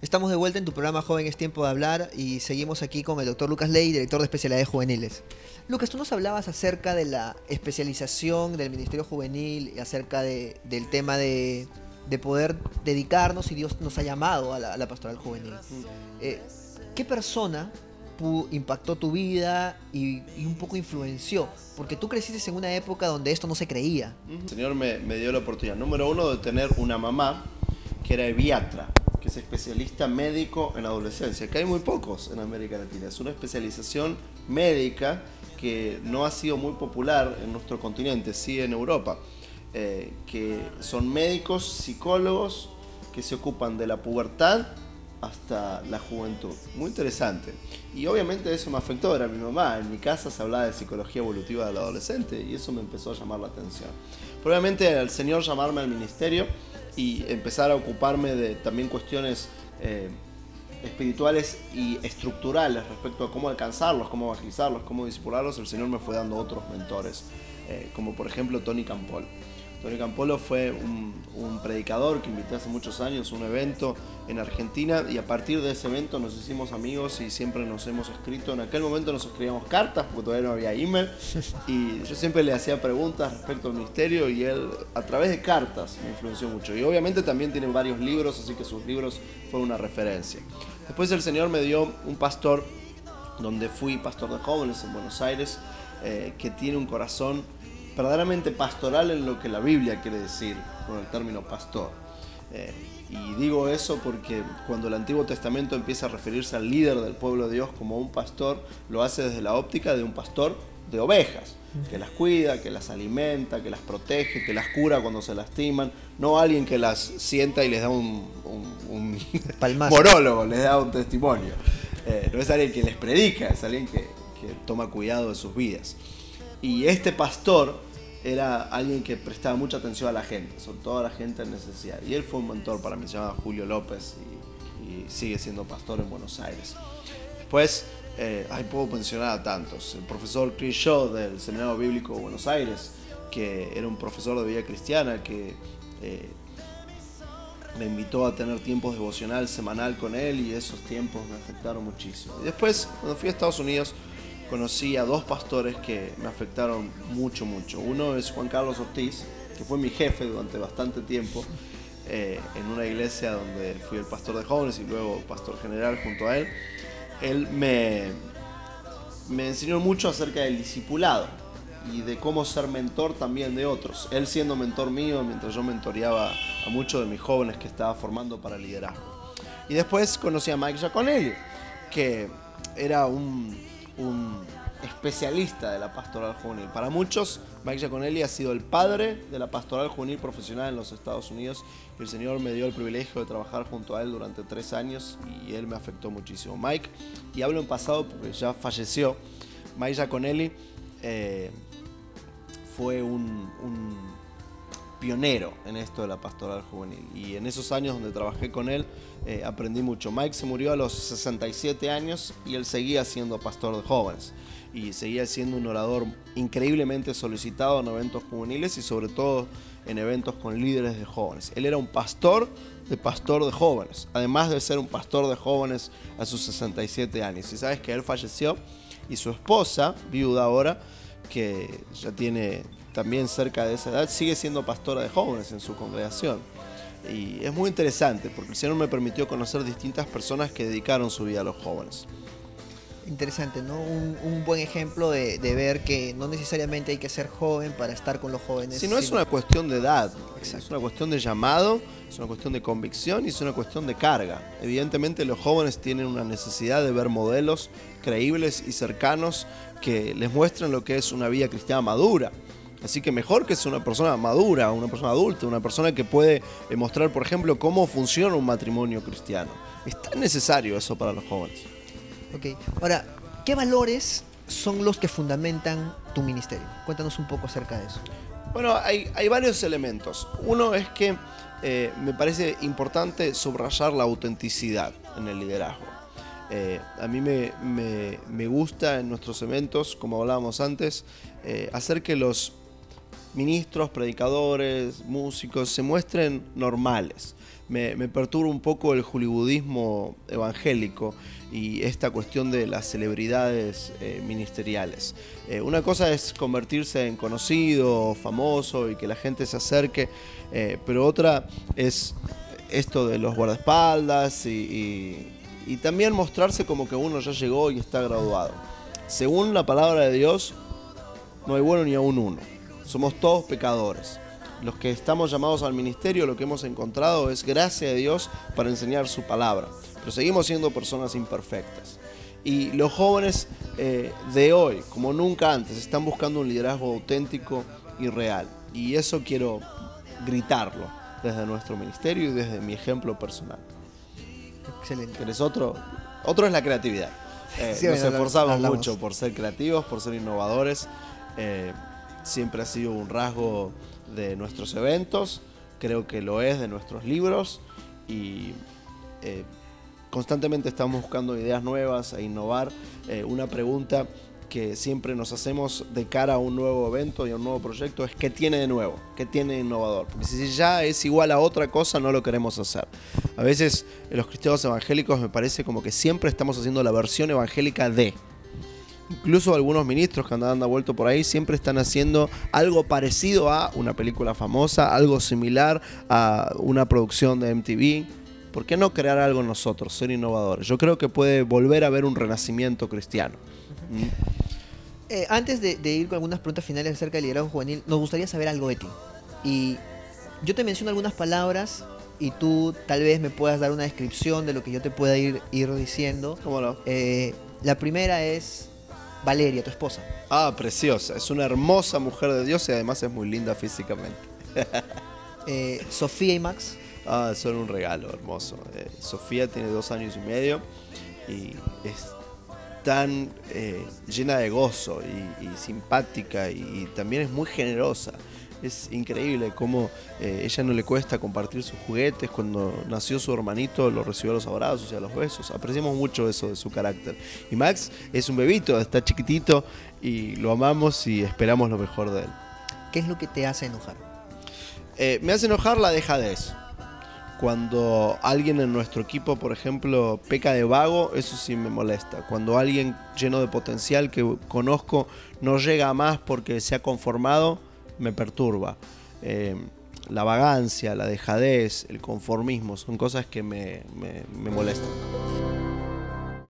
Estamos de vuelta en tu programa Joven es Tiempo de Hablar y seguimos aquí con el doctor Lucas Ley, director de especialidades juveniles. Lucas, tú nos hablabas acerca de la especialización del Ministerio Juvenil y acerca de, del tema de, de, poder dedicarnos y Dios nos ha llamado a la, pastoral juvenil. Eh, ¿Qué persona impactó tu vida y, y, un poco influenció? Porque tú creciste en una época donde esto no se creía. El Señor me, me dio la oportunidad, número uno, de tener una mamá que era eviatra que es especialista médico en adolescencia, que hay muy pocos en América Latina. Es una especialización médica que no ha sido muy popular en nuestro continente, sí en Europa, eh, que son médicos, psicólogos que se ocupan de la pubertad hasta la juventud. Muy interesante. Y obviamente eso me afectó, era mi mamá. En mi casa se hablaba de psicología evolutiva del adolescente y eso me empezó a llamar la atención. Probablemente al Señor llamarme al ministerio y empezar a ocuparme de también cuestiones eh, espirituales y estructurales respecto a cómo alcanzarlos, cómo evangelizarlos, cómo disipularlos, el Señor me fue dando otros mentores, eh, como por ejemplo Tony Campol. Tony Campolo fue un, predicador que invité hace muchos años a un evento en Argentina y a partir de ese evento nos hicimos amigos y siempre nos hemos escrito. En aquel momento nos escribíamos cartas porque todavía no había email y yo siempre le hacía preguntas respecto al ministerio y él a través de cartas me influenció mucho. Y obviamente también tiene varios libros, así que sus libros fueron una referencia. Después el Señor me dio un pastor donde fui pastor de jóvenes en Buenos Aires eh, que tiene un corazón verdaderamente pastoral en lo que la Biblia quiere decir con el término pastor. Eh, y digo eso porque cuando el Antiguo Testamento empieza a referirse al líder del pueblo de Dios como un pastor, lo hace desde la óptica de un pastor de ovejas, que las cuida, que las alimenta, que las protege, que las cura cuando se lastiman, no alguien que las sienta y les da un, un, un monólogo, les da un testimonio. Eh, no es alguien que les predica, es alguien que, que toma cuidado de sus vidas. Y este pastor era alguien que prestaba mucha atención a la gente, sobre todo a la gente en necesidad. Y él fue un mentor para mí, se llama Julio López y, y sigue siendo pastor en Buenos Aires. Después, eh, ahí puedo mencionar a tantos. El profesor Chris Shaw del Seminario Bíblico de Buenos Aires, que era un profesor de vida cristiana que eh, me invitó a tener tiempos devocional semanal con él y esos tiempos me afectaron muchísimo. Y después, cuando fui a Estados Unidos, conocí a dos pastores que me afectaron mucho, mucho. Uno es Juan Carlos Ortiz, que fue mi jefe durante bastante tiempo eh, en una iglesia donde fui el pastor de jóvenes y luego pastor general junto a él. Él me, me enseñó mucho acerca del discipulado y de cómo ser mentor también de otros. Él siendo mentor mío mientras yo mentoreaba a muchos de mis jóvenes que estaba formando para liderazgo. Y después conocí a Mike Giaconelli, que era un, un especialista de la pastoral juvenil. Para muchos, Mike Giaconelli ha sido el padre de la pastoral juvenil profesional en los Estados Unidos y el Señor me dio el privilegio de trabajar junto a él durante tres años y él me afectó muchísimo. Mike, y hablo en pasado porque ya falleció, Mike Giaconelli eh, fue un, un pionero en esto de la pastoral juvenil. Y en esos años donde trabajé con él, eh, aprendí mucho. Mike se murió a los 67 años y él seguía siendo pastor de jóvenes. Y seguía siendo un orador increíblemente solicitado en eventos juveniles y sobre todo en eventos con líderes de jóvenes. Él era un pastor de pastor de jóvenes, además de ser un pastor de jóvenes a sus 67 años. Y sabes que él falleció y su esposa, viuda ahora, que ya tiene también cerca de esa edad, sigue siendo pastora de jóvenes en su congregación. Y es muy interesante porque el Señor me permitió conocer distintas personas que dedicaron su vida a los jóvenes. Interesante, ¿no? Un, un buen ejemplo de, de, ver que no necesariamente hay que ser joven para estar con los jóvenes. Si no es una cuestión de edad, Exacto. es una cuestión de llamado, es una cuestión de convicción y es una cuestión de carga. Evidentemente los jóvenes tienen una necesidad de ver modelos creíbles y cercanos que les muestren lo que es una vida cristiana madura. Así que mejor que sea una persona madura, una persona adulta, una persona que puede mostrar, por ejemplo, cómo funciona un matrimonio cristiano. Es tan necesario eso para los jóvenes. Ok, ahora, ¿qué valores son los que fundamentan tu ministerio? Cuéntanos un poco acerca de eso. Bueno, hay, hay varios elementos. Uno es que eh, me parece importante subrayar la autenticidad en el liderazgo. Eh, a mí me, me, me, gusta en nuestros eventos, como hablábamos antes, eh, hacer que los ministros, predicadores, músicos se muestren normales, me, me perturba un poco el hollywoodismo evangélico y esta cuestión de las celebridades eh, ministeriales. Eh, una cosa es convertirse en conocido, famoso y que la gente se acerque, eh, pero otra es esto de los guardaespaldas y, y- también mostrarse como que uno ya llegó y está graduado. Según la palabra de Dios, no hay bueno ni aún uno. Somos todos pecadores. Los que estamos llamados al ministerio, lo que hemos encontrado es gracia de Dios para enseñar su palabra. Pero seguimos siendo personas imperfectas. Y los jóvenes eh, de hoy, como nunca antes, están buscando un liderazgo auténtico y real. Y eso quiero gritarlo desde nuestro ministerio y desde mi ejemplo personal. Excelente. ¿Querés otro? Otro es la creatividad. Eh, Sí, nos esforzamos mucho por ser creativos, por ser innovadores. Eh, siempre ha sido un rasgo de nuestros eventos, creo que lo es de nuestros libros y eh, constantemente estamos buscando ideas nuevas e innovar. Eh, una pregunta que siempre nos hacemos de cara a un nuevo evento y a un nuevo proyecto es ¿qué tiene de nuevo? ¿Qué tiene de innovador? Porque si ya es igual a otra cosa, no lo queremos hacer. A veces los cristianos evangélicos me parece como que siempre estamos haciendo la versión evangélica de. Incluso algunos ministros que andan dando vuelto por ahí siempre están haciendo algo parecido a una película famosa, algo similar a una producción de MTV. ¿Por qué no crear algo nosotros, ser innovadores? Yo creo que puede volver a haber un renacimiento cristiano. Eh, antes de, de ir con algunas preguntas finales acerca del liderazgo juvenil, nos gustaría saber algo de ti. Y yo te menciono algunas palabras y tú tal vez me puedas dar una descripción de lo que yo te pueda ir, ir diciendo. ¿Cómo no? Eh, la primera es Valeria, tu esposa. Ah, preciosa. Es una hermosa mujer de Dios y además es muy linda físicamente. Eh, Sofía y Max. Ah, son un regalo hermoso. Eh, Sofía tiene dos años y medio y es tan eh, llena de gozo y, y simpática y, y también es muy generosa. Es increíble cómo eh, ella no le cuesta compartir sus juguetes. Cuando nació su hermanito lo recibió a los abrazos y a los besos. Apreciamos mucho eso de su carácter. Y Max es un bebito, está chiquitito y lo amamos y esperamos lo mejor de él. ¿Qué es lo que te hace enojar? Eh, me hace enojar la dejadez. Cuando alguien en nuestro equipo, por ejemplo, peca de vago, eso sí me molesta. Cuando alguien lleno de potencial que conozco no llega a más porque se ha conformado, me perturba. Eh, la vagancia, la dejadez, el conformismo son cosas que me, me- me molestan.